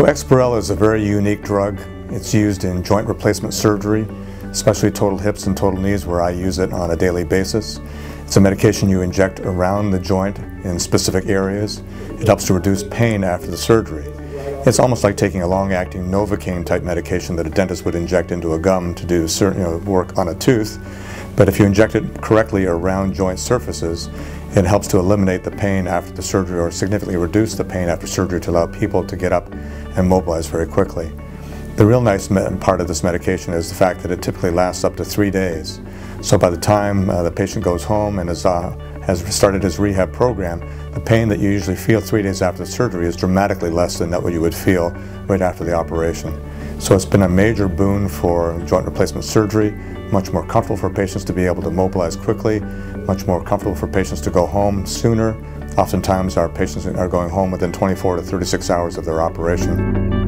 So Exparel is a very unique drug. It's used in joint replacement surgery, especially total hips and total knees where I use it on a daily basis. It's a medication you inject around the joint in specific areas. It helps to reduce pain after the surgery. It's almost like taking a long-acting Novocaine type medication that a dentist would inject into a gum to do certain you know, work on a tooth. But if you inject it correctly around joint surfaces, it helps to eliminate the pain after the surgery or significantly reduce the pain after surgery to allow people to get up and mobilize very quickly. The real nice part of this medication is the fact that it typically lasts up to three days. So by the time uh, the patient goes home and is, uh, has started his rehab program, the pain that you usually feel three days after the surgery is dramatically less than that what you would feel right after the operation. So it's been a major boon for joint replacement surgery, much more comfortable for patients to be able to mobilize quickly, much more comfortable for patients to go home sooner. Oftentimes our patients are going home within 24 to 36 hours of their operation.